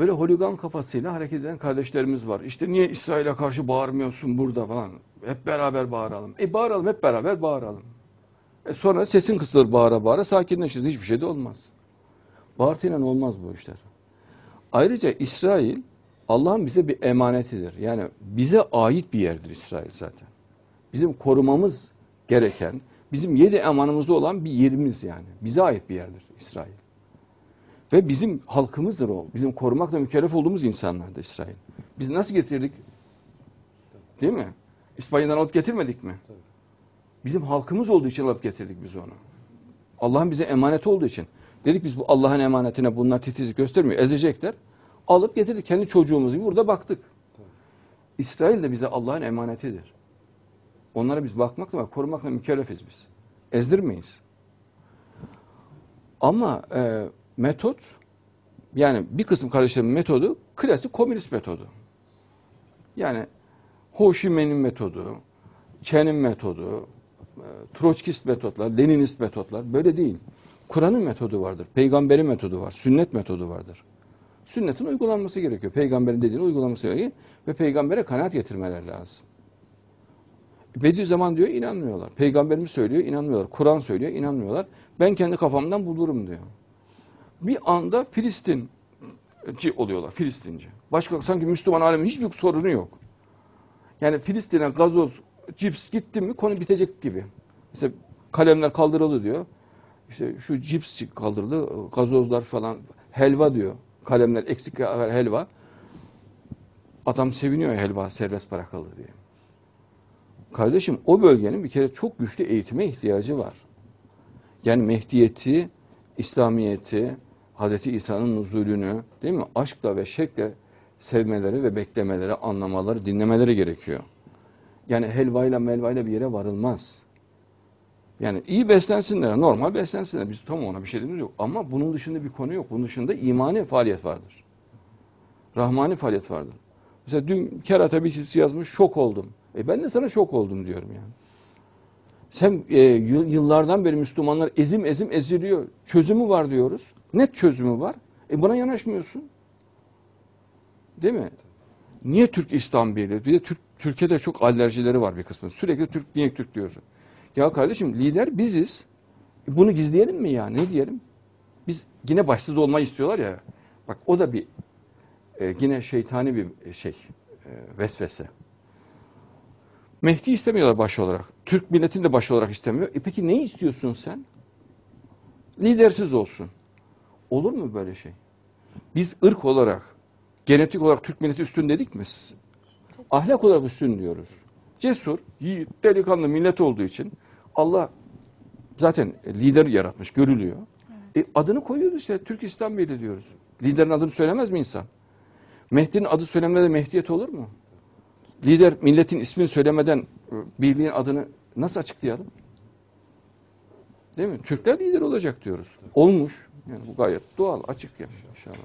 Böyle holigan kafasıyla hareket eden kardeşlerimiz var. İşte niye İsrail'e karşı bağırmıyorsun burada falan. Hep beraber bağıralım. E bağıralım hep beraber bağıralım. E sonra sesin kısılır bağıra bağıra sakinleşiriz. Hiçbir şey de olmaz. Bağırtıyla olmaz bu işler. Ayrıca İsrail Allah'ın bize bir emanetidir. Yani bize ait bir yerdir İsrail zaten. Bizim korumamız gereken, bizim yedi emanımızda olan bir yerimiz yani. Bize ait bir yerdir İsrail. Ve bizim halkımızdır o. Bizim korumakla mükellef olduğumuz insanlardır İsrail. Biz nasıl getirdik? Değil mi? İspanya'dan alıp getirmedik mi? Bizim halkımız olduğu için alıp getirdik biz onu. Allah'ın bize emaneti olduğu için. Dedik biz bu Allah'ın emanetine bunlar titizlik göstermiyor. Ezecekler. Alıp getirdik. Kendi çocuğumuz gibi burada baktık. İsrail de bize Allah'ın emanetidir. Onlara biz bakmakla ve korumakla mükellefiz biz. Ezdirmeyiz. Ama e, metot yani bir kısım kardeşlerimin metodu klasik komünist metodu. Yani Ho Chi Minh'in metodu, Chen'in metodu, e, Troçkist metotlar, Leninist metotlar böyle değil. Kur'an'ın metodu vardır, peygamberin metodu var, sünnet metodu vardır. Sünnetin uygulanması gerekiyor. Peygamberin dediğini uygulaması gerekiyor ve peygambere kanaat getirmeler lazım. Bediüzzaman diyor inanmıyorlar. Peygamberimiz söylüyor inanmıyorlar. Kur'an söylüyor inanmıyorlar. Ben kendi kafamdan bulurum diyor. Bir anda Filistinci oluyorlar. Filistinci. Başka sanki Müslüman alemin hiçbir sorunu yok. Yani Filistin'e gazoz, cips gitti mi konu bitecek gibi. Mesela kalemler kaldırıldı diyor. İşte şu cips kaldırıldı, gazozlar falan, helva diyor. Kalemler eksik helva. Adam seviniyor helva serbest bırakıldı diye. Kardeşim o bölgenin bir kere çok güçlü eğitime ihtiyacı var. Yani Mehdiyeti, İslamiyeti, Hz. İsa'nın nuzulünü değil mi? Aşkla ve şevkle sevmeleri ve beklemeleri, anlamaları, dinlemeleri gerekiyor. Yani helvayla melvayla bir yere varılmaz. Yani iyi beslensinler, normal beslensinler. Biz tam ona bir şey demiyoruz yok. Ama bunun dışında bir konu yok. Bunun dışında imani faaliyet vardır. Rahmani faaliyet vardır. Mesela dün kerata bir çizgi yazmış, şok oldum. E ben de sana şok oldum diyorum yani. Sen e, yıllardan beri Müslümanlar ezim ezim eziliyor. Çözümü var diyoruz. Net çözümü var. E buna yanaşmıyorsun. Değil mi? Niye Türk İslam Birliği? Bir de Türk, Türkiye'de çok alerjileri var bir kısmı. Sürekli Türk, niye Türk diyorsun? Ya kardeşim lider biziz. E bunu gizleyelim mi ya? Ne diyelim? Biz yine başsız olmayı istiyorlar ya. Bak o da bir e, yine şeytani bir şey. E, vesvese. Mehdi istemiyorlar baş olarak. Türk milletini de baş olarak istemiyor. E peki ne istiyorsun sen? Lidersiz olsun. Olur mu böyle şey? Biz ırk olarak, genetik olarak Türk milleti üstün dedik mi siz? Ahlak olarak üstün diyoruz. Cesur, yiğit, delikanlı millet olduğu için Allah zaten lider yaratmış, görülüyor. E, adını koyuyoruz işte, Türk İslam Birliği diyoruz. Liderin adını söylemez mi insan? Mehdi'nin adı söylemeden Mehdiyet olur mu? Lider milletin ismini söylemeden e, birliğin adını nasıl açıklayalım? Değil mi? Türkler lider olacak diyoruz. Olmuş. Yani bu gayet doğal, açık yani inşallah.